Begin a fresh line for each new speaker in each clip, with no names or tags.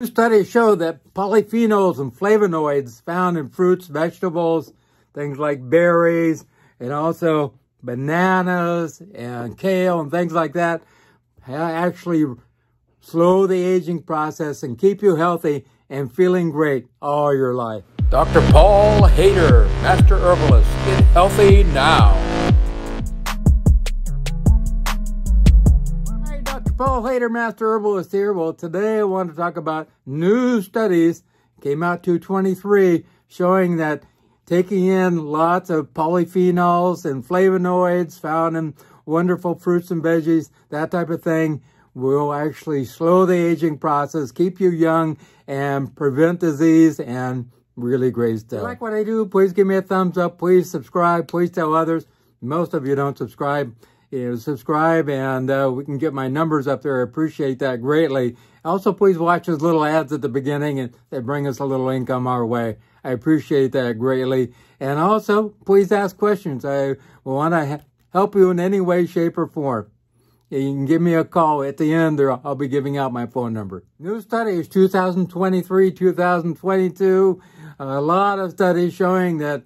Studies show that polyphenols and flavonoids found in fruits, vegetables, things like berries, and also bananas and kale and things like that actually slow the aging process and keep you healthy and feeling great all your life.
Dr. Paul Haider, Master Herbalist. Get healthy now.
Paul Haider, Master Herbalist here. Well, today I want to talk about new studies, came out 223, showing that taking in lots of polyphenols and flavonoids found in wonderful fruits and veggies, that type of thing, will actually slow the aging process, keep you young, and prevent disease and really great stuff. If you like what I do, please give me a thumbs up. Please subscribe. Please tell others. Most of you don't subscribe you know, subscribe and uh, we can get my numbers up there. I appreciate that greatly. Also, please watch those little ads at the beginning and they bring us a little income our way. I appreciate that greatly. And also, please ask questions. I want to help you in any way, shape, or form. You can give me a call at the end there. I'll be giving out my phone number. New studies 2023, 2022. A lot of studies showing that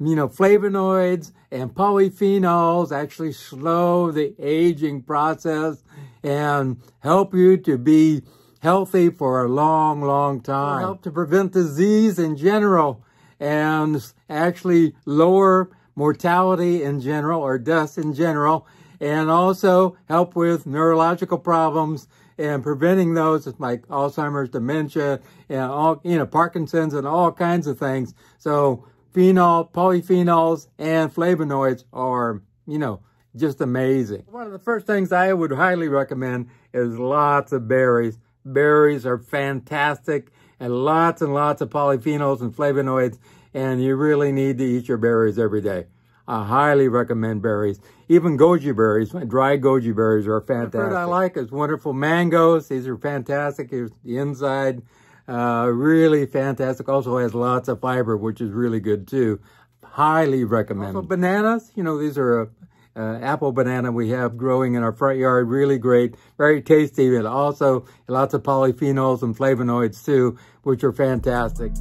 you know, flavonoids and polyphenols actually slow the aging process and help you to be healthy for a long, long time. Help to prevent disease in general and actually lower mortality in general or deaths in general and also help with neurological problems and preventing those like Alzheimer's, dementia, and all, you know, Parkinson's and all kinds of things. So phenol, polyphenols, and flavonoids are, you know, just amazing. One of the first things I would highly recommend is lots of berries. Berries are fantastic and lots and lots of polyphenols and flavonoids, and you really need to eat your berries every day. I highly recommend berries. Even goji berries, dry goji berries are fantastic. The fruit I like is wonderful mangoes. These are fantastic. Here's the inside. Uh, really fantastic. Also has lots of fiber, which is really good too. Highly recommend. Also bananas, you know, these are a, apple banana we have growing in our front yard. Really great, very tasty, and also lots of polyphenols and flavonoids too, which are fantastic.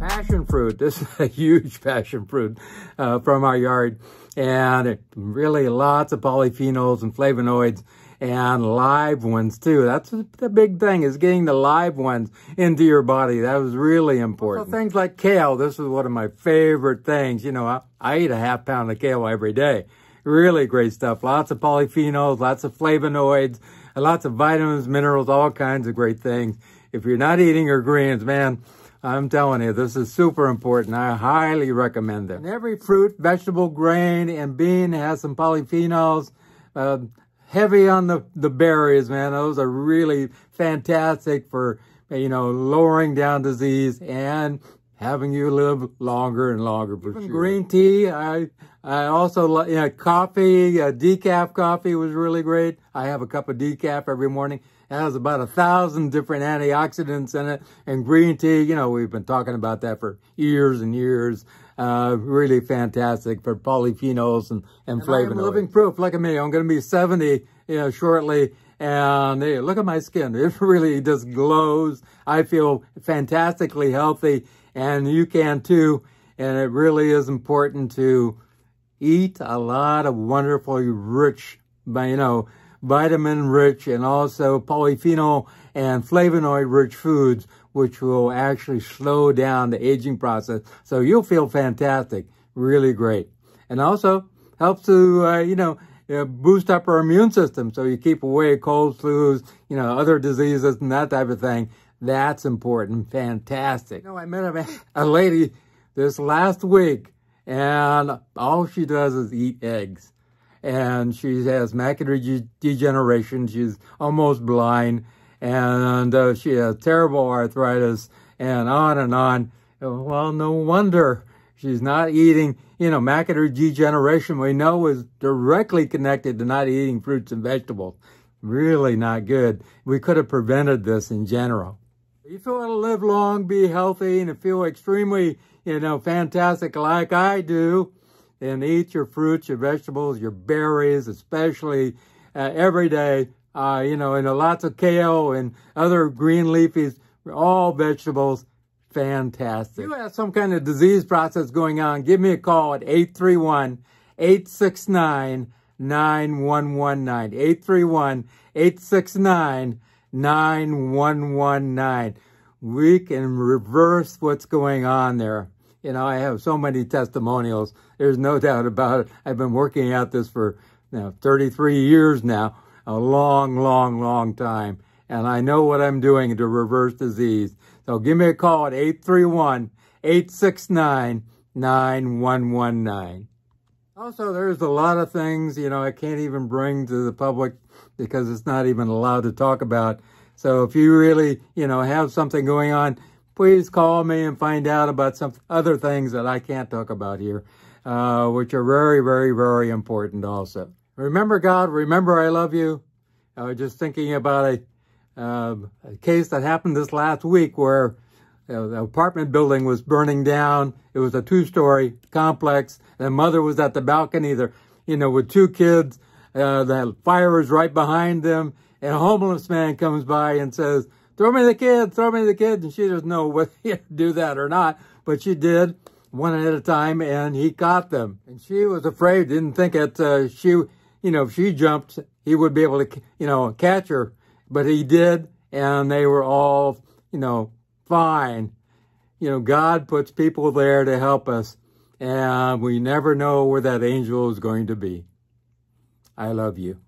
Passion fruit. This is a huge passion fruit uh, from our yard. And really lots of polyphenols and flavonoids and live ones too. That's the big thing is getting the live ones into your body. That was really important. things like kale. This is one of my favorite things. You know, I, I eat a half pound of kale every day. Really great stuff. Lots of polyphenols, lots of flavonoids, lots of vitamins, minerals, all kinds of great things. If you're not eating your greens, man, I'm telling you, this is super important. I highly recommend it. Every fruit, vegetable, grain, and bean has some polyphenols, uh, heavy on the, the berries, man. Those are really fantastic for, you know, lowering down disease and having you live longer and longer for Even sure. Green tea, I, I also like, you know, coffee, uh, decaf coffee was really great. I have a cup of decaf every morning. It has about a thousand different antioxidants in it. And green tea, you know, we've been talking about that for years and years. Uh, really fantastic for polyphenols and, and, and flavonoids. I'm living proof. Look at me. I'm going to be 70, you know, shortly. And hey, look at my skin. It really just glows. I feel fantastically healthy and you can too. And it really is important to eat a lot of wonderfully rich, you know, vitamin rich and also polyphenol and flavonoid rich foods which will actually slow down the aging process. So you'll feel fantastic, really great. And also helps to, uh, you know, uh, boost up our immune system. So you keep away colds, flus, you know, other diseases and that type of thing. That's important. Fantastic. You know, I met a, a lady this last week and all she does is eat eggs. And she has macular degeneration. She's almost blind and uh, she has terrible arthritis and on and on. Well, no wonder she's not eating, you know, macular degeneration we know is directly connected to not eating fruits and vegetables. Really not good. We could have prevented this in general. If you want to live long, be healthy, and feel extremely, you know, fantastic like I do, then eat your fruits, your vegetables, your berries, especially uh, every day uh, you know, and lots of kale and other green leafies, all vegetables. Fantastic. If you have some kind of disease process going on, give me a call at 831 869 9119. 831 869 9119. We can reverse what's going on there. You know, I have so many testimonials. There's no doubt about it. I've been working at this for you know, 33 years now, a long, long, long time. And I know what I'm doing to reverse disease. So give me a call at 831 869 9119. Also, there's a lot of things, you know, I can't even bring to the public because it's not even allowed to talk about. So if you really, you know, have something going on, please call me and find out about some other things that I can't talk about here, uh, which are very, very, very important also. Remember God, remember I love you. I was just thinking about a, uh, a case that happened this last week where the apartment building was burning down. It was a two-story complex. The mother was at the balcony there, you know, with two kids. Uh, the fire was right behind them. And a homeless man comes by and says, throw me the kid, throw me the kid. And she doesn't know whether to do that or not. But she did one at a time and he caught them. And she was afraid, didn't think that uh, she, you know, if she jumped, he would be able to, you know, catch her. But he did. And they were all, you know, fine. You know, God puts people there to help us, and we never know where that angel is going to be. I love you.